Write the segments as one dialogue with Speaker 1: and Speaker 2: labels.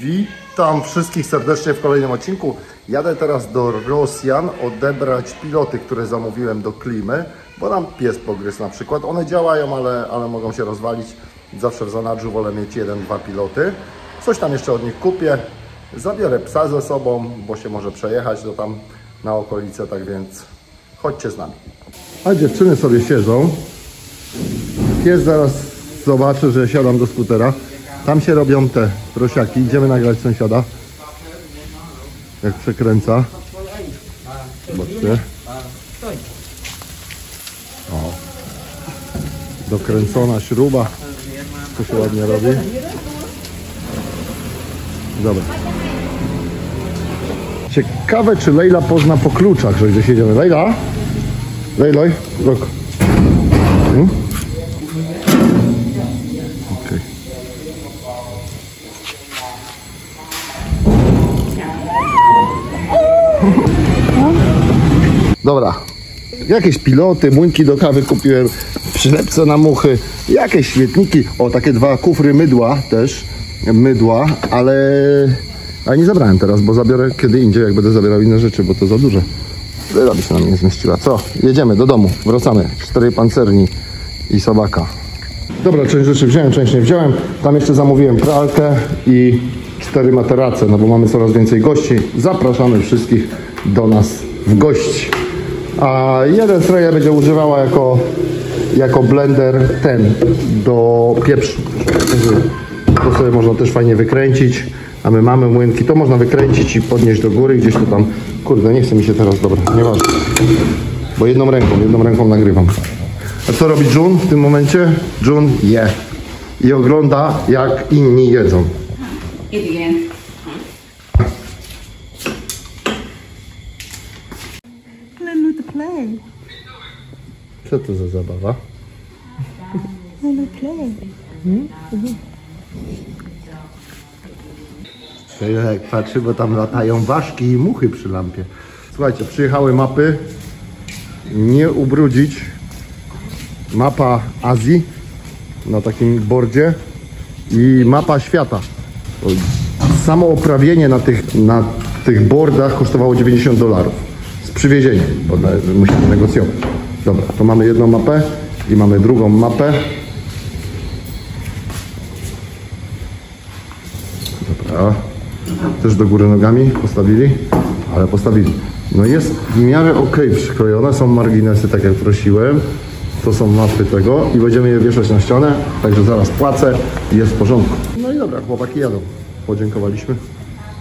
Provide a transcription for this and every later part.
Speaker 1: Witam wszystkich serdecznie w kolejnym odcinku. Jadę teraz do Rosjan odebrać piloty, które zamówiłem do klimy, bo nam pies pogryzł na przykład. One działają, ale, ale mogą się rozwalić. Zawsze w zanadrzu wolę mieć jeden, dwa piloty. Coś tam jeszcze od nich kupię. Zabiorę psa ze sobą, bo się może przejechać do tam na okolice, tak więc chodźcie z nami. A dziewczyny sobie siedzą. Pies zaraz zobaczy, że siadam do skutera. Tam się robią te prosiaki. Idziemy nagrać sąsiada. Jak przekręca. Zobaczcie. O. Dokręcona śruba. To się ładnie robi. Dobra. Ciekawe, czy Lejla pozna po kluczach, że gdzieś jedziemy. Lejla? Lejloj? Rok. Hmm? Dobra. Jakieś piloty, młynki do kawy kupiłem, przylepce na muchy, jakieś świetniki, o takie dwa kufry mydła też, mydła, ale, ale nie zabrałem teraz, bo zabiorę kiedy indziej, jak będę zabierał inne rzeczy, bo to za duże. Wyda by się na mnie nie zmieściła. Co? Jedziemy do domu, wracamy. Cztery pancerni i sobaka. Dobra, część rzeczy wziąłem, część nie wziąłem. Tam jeszcze zamówiłem pralkę i cztery materace, no bo mamy coraz więcej gości. Zapraszamy wszystkich do nas w gości. A jeden Freya będzie używała jako, jako blender ten do pieprzu. To sobie można też fajnie wykręcić. A my mamy młynki, to można wykręcić i podnieść do góry, gdzieś tu tam. Kurde, nie chce mi się teraz, dobra, nieważne. Bo jedną ręką, jedną ręką nagrywam. A co robi Jun w tym momencie? Jun je. I ogląda, jak inni jedzą.
Speaker 2: Eat again.
Speaker 3: With the play.
Speaker 1: Co to za zabawa?
Speaker 3: With play.
Speaker 1: Jak patrzy, bo tam latają ważki i muchy przy lampie. Słuchajcie, przyjechały mapy. Nie ubrudzić. Mapa Azji na takim bordzie i mapa świata. Samo oprawienie na tych, na tych bordach kosztowało 90 dolarów. Z przywiezieniem, bo musimy negocjować. Dobra, to mamy jedną mapę i mamy drugą mapę. Dobra. Też do góry nogami postawili, ale postawili. No jest w miarę ok przykrojone, są marginesy, tak jak prosiłem. To są mapy tego i będziemy je wieszać na ścianę, także zaraz płacę i jest w porządku. No i dobra, chłopaki jadą. Podziękowaliśmy,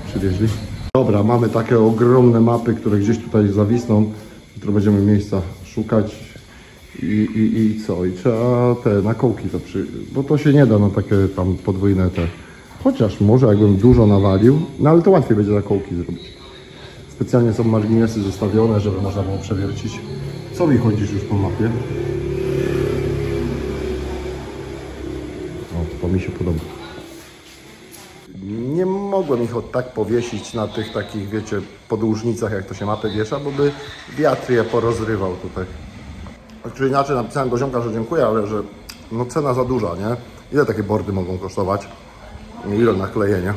Speaker 1: przywieźli. Dobra, mamy takie ogromne mapy, które gdzieś tutaj zawisną. Jutro będziemy miejsca szukać i, i, i co? I trzeba te nakołki to przy... Bo to się nie da na takie tam podwójne te... Chociaż może jakbym dużo nawalił, no ale to łatwiej będzie nakołki zrobić. Specjalnie są marginesy zostawione, żeby można było przewiercić. Co mi chodzisz już po mapie? O, to mi się podoba. Mogłem ich od tak powiesić na tych takich, wiecie, podłużnicach, jak to się mapy wiesza, bo by wiatr je porozrywał tutaj. Czy inaczej napisałem do ziomka, że dziękuję, ale że no cena za duża, nie? Ile takie bordy mogą kosztować? Ile naklejenie?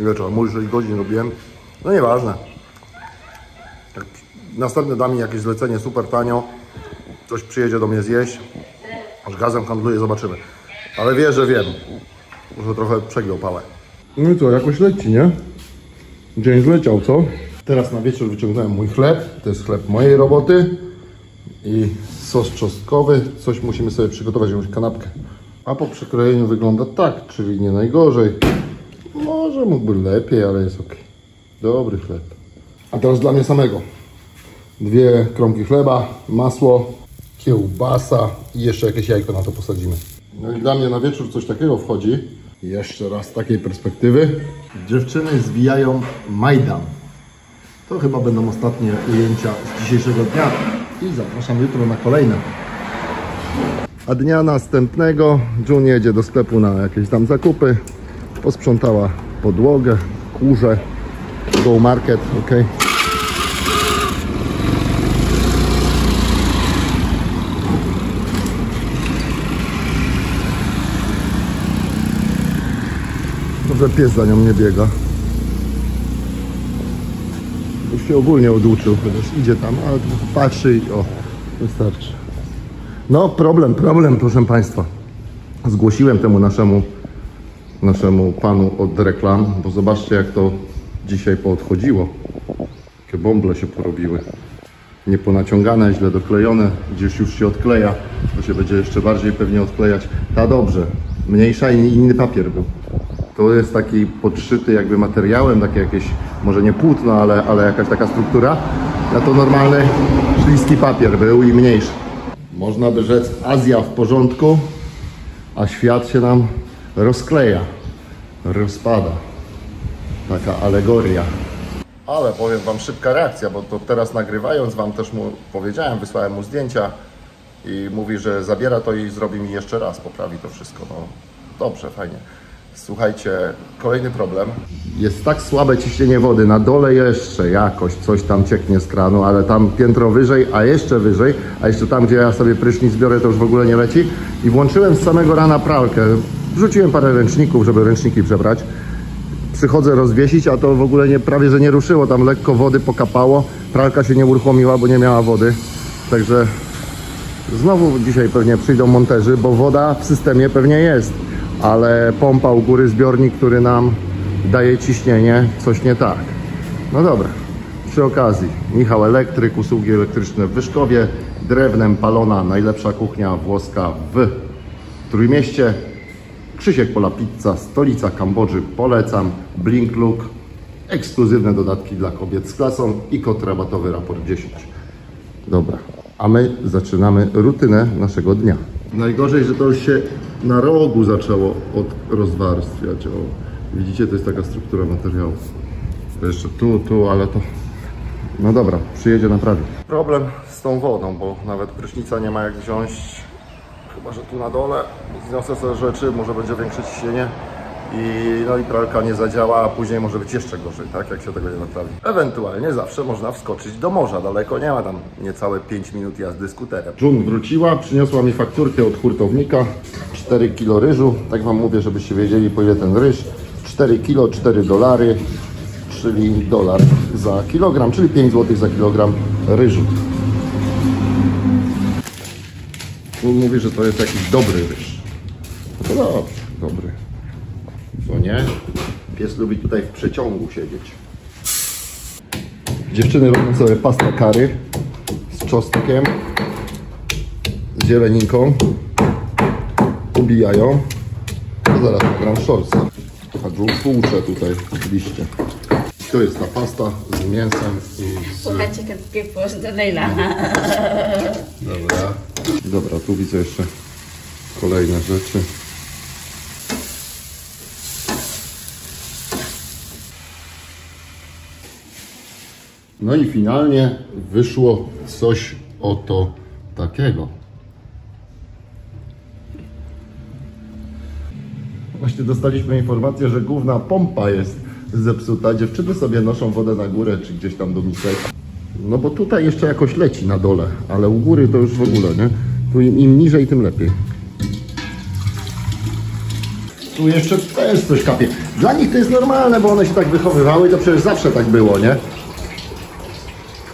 Speaker 1: Ile trzeba? Mój 6 godzin robiłem. No nieważne. Jak następny da mi jakieś zlecenie super tanio, ktoś przyjedzie do mnie zjeść, aż gazem handluje, zobaczymy. Ale wie, że wiem. Może trochę przegiął pałę. No i co, jakoś leci, nie? Dzień zleciał, co? Teraz na wieczór wyciągnąłem mój chleb. To jest chleb mojej roboty. I sos czosnkowy. Coś musimy sobie przygotować, jakąś kanapkę. A po przekrojeniu wygląda tak, czyli nie najgorzej. Może mógłby lepiej, ale jest ok. Dobry chleb. A teraz dla mnie samego. Dwie kromki chleba, masło, kiełbasa i jeszcze jakieś jajko na to posadzimy. No i dla mnie na wieczór coś takiego wchodzi. Jeszcze raz z takiej perspektywy. Dziewczyny zwijają Majdan. To chyba będą ostatnie ujęcia z dzisiejszego dnia. I zapraszam jutro na kolejne. A dnia następnego June jedzie do sklepu na jakieś tam zakupy. Posprzątała podłogę, kurze, go market, ok. Że pies za nią nie biega. Już się ogólnie oduczył, chociaż idzie tam, ale patrzy i o, wystarczy. No problem, problem proszę Państwa. Zgłosiłem temu naszemu, naszemu panu od reklam, bo zobaczcie jak to dzisiaj poodchodziło. Jakie bąble się porobiły. Nieponaciągane, źle doklejone, gdzieś już się odkleja, to się będzie jeszcze bardziej pewnie odklejać. Ta dobrze, mniejsza i inny papier był. To jest taki podszyty jakby materiałem, takie jakieś, może nie płótno, ale, ale jakaś taka struktura. A to normalny śliski papier był i mniejszy. Można by rzec Azja w porządku, a świat się nam rozkleja, rozpada. Taka alegoria. Ale powiem Wam szybka reakcja, bo to teraz nagrywając Wam też mu powiedziałem, wysłałem mu zdjęcia i mówi, że zabiera to i zrobi mi jeszcze raz, poprawi to wszystko. No dobrze, fajnie. Słuchajcie, kolejny problem. Jest tak słabe ciśnienie wody, na dole jeszcze jakoś coś tam cieknie z kranu, ale tam piętro wyżej, a jeszcze wyżej, a jeszcze tam, gdzie ja sobie prysznic biorę, to już w ogóle nie leci. I włączyłem z samego rana pralkę. Wrzuciłem parę ręczników, żeby ręczniki przebrać przychodzę rozwiesić, a to w ogóle nie, prawie że nie ruszyło, tam lekko wody pokapało, pralka się nie uruchomiła, bo nie miała wody, także znowu dzisiaj pewnie przyjdą monterzy, bo woda w systemie pewnie jest, ale pompa u góry, zbiornik, który nam daje ciśnienie, coś nie tak. No dobra, przy okazji, Michał Elektryk, usługi elektryczne w Wyszkowie, drewnem palona, najlepsza kuchnia włoska w Trójmieście, Krzysiek Pola Pizza, stolica Kambodży, polecam. Blink Look, ekskluzywne dodatki dla kobiet z klasą i kod rabatowy raport 10. Dobra, a my zaczynamy rutynę naszego dnia. Najgorzej, że to już się na rogu zaczęło od rozwarstwiać. O, widzicie, to jest taka struktura materiału. Jeszcze tu, tu, ale to... No dobra, przyjedzie naprawić. Problem z tą wodą, bo nawet prysznica nie ma jak wziąć Chyba, że tu na dole zniosę sobie rzeczy, może będzie większe ciśnienie i, no i pralka nie zadziała, a później może być jeszcze gorzej, tak, jak się tego nie naprawi. Ewentualnie zawsze można wskoczyć do morza, daleko nie ma tam niecałe 5 minut jazdy skuterem. Jun wróciła, przyniosła mi fakturkę od hurtownika, 4 kilo ryżu, tak Wam mówię, żebyście wiedzieli po ile ten ryż, 4 kilo, 4 dolary, czyli dolar za kilogram, czyli 5 zł za kilogram ryżu. On mówi, że to jest jakiś dobry ryż. No to dobrze, dobry. Nie? Pies lubi tutaj w przeciągu siedzieć. Dziewczyny robią sobie pasta kary z czosnkiem, z zieleninką. Ubijają. To zaraz nagram shortsa. A tłuczę tutaj liście. To jest ta pasta z mięsem i z...
Speaker 2: Słuchajcie, do Leila.
Speaker 1: Dobra. Dobra, tu widzę jeszcze kolejne rzeczy. No i finalnie wyszło coś oto takiego. Właśnie dostaliśmy informację, że główna pompa jest zepsuta. Dziewczyny sobie noszą wodę na górę, czy gdzieś tam do misek. No bo tutaj jeszcze jakoś leci na dole, ale u góry to już w ogóle, nie? Tu im, im niżej, tym lepiej. Tu jeszcze też coś kapie. Dla nich to jest normalne, bo one się tak wychowywały, to przecież zawsze tak było, nie?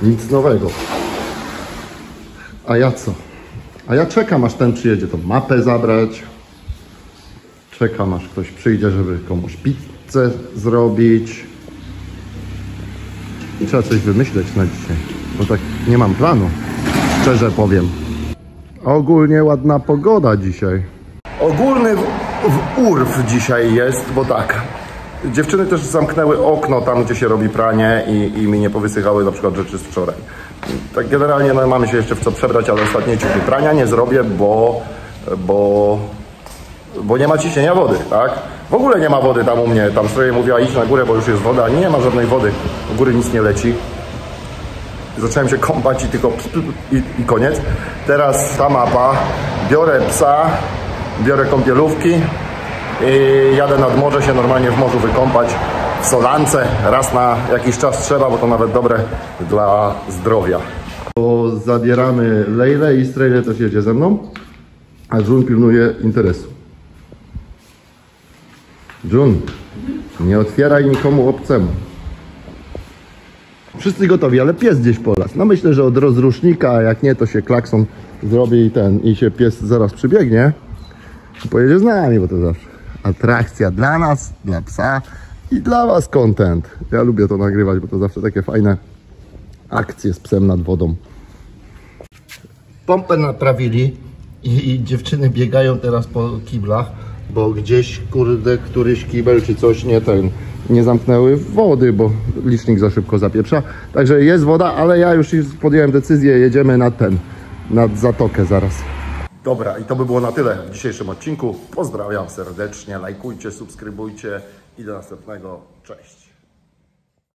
Speaker 1: Nic nowego. A ja co? A ja czekam, aż ten przyjedzie, to mapę zabrać. Czekam, aż ktoś przyjdzie, żeby komuś pizzę zrobić. I trzeba coś wymyśleć na dzisiaj, bo tak nie mam planu, szczerze powiem. Ogólnie ładna pogoda dzisiaj. Ogólny w, w urw dzisiaj jest, bo tak. Dziewczyny też zamknęły okno tam, gdzie się robi pranie i, i mi nie powysychały na przykład rzeczy z wczoraj. Tak generalnie no, mamy się jeszcze w co przebrać, ale ostatnie ciuchy prania nie zrobię, bo, bo, bo nie ma ciśnienia wody, tak? W ogóle nie ma wody tam u mnie. Tam sobie mówiła idź na górę, bo już jest woda. Nie ma żadnej wody. U góry nic nie leci. Zacząłem się kąpać i tylko i, i koniec. Teraz ta mapa. Biorę psa, biorę kąpielówki i jadę nad morze się normalnie w morzu wykąpać. W solance raz na jakiś czas trzeba, bo to nawet dobre dla zdrowia. Bo zabieramy Lejlę i Strejlę też jedzie ze mną, a Jun pilnuje interesu. Jun, Nie otwieraj nikomu obcemu. Wszyscy gotowi, ale pies gdzieś polas. No myślę, że od rozrusznika, jak nie, to się klakson zrobi i ten, i się pies zaraz przybiegnie. Pojedzie z nami, bo to zawsze atrakcja dla nas, dla psa i dla was content. Ja lubię to nagrywać, bo to zawsze takie fajne akcje z psem nad wodą. Pompę naprawili i, i dziewczyny biegają teraz po kiblach, bo gdzieś kurde któryś kibel czy coś nie ten nie zamknęły wody, bo licznik za szybko zapieprza. Także jest woda, ale ja już podjąłem decyzję, jedziemy nad ten, nad zatokę zaraz. Dobra, i to by było na tyle w dzisiejszym odcinku. Pozdrawiam serdecznie, lajkujcie, subskrybujcie i do następnego. Cześć.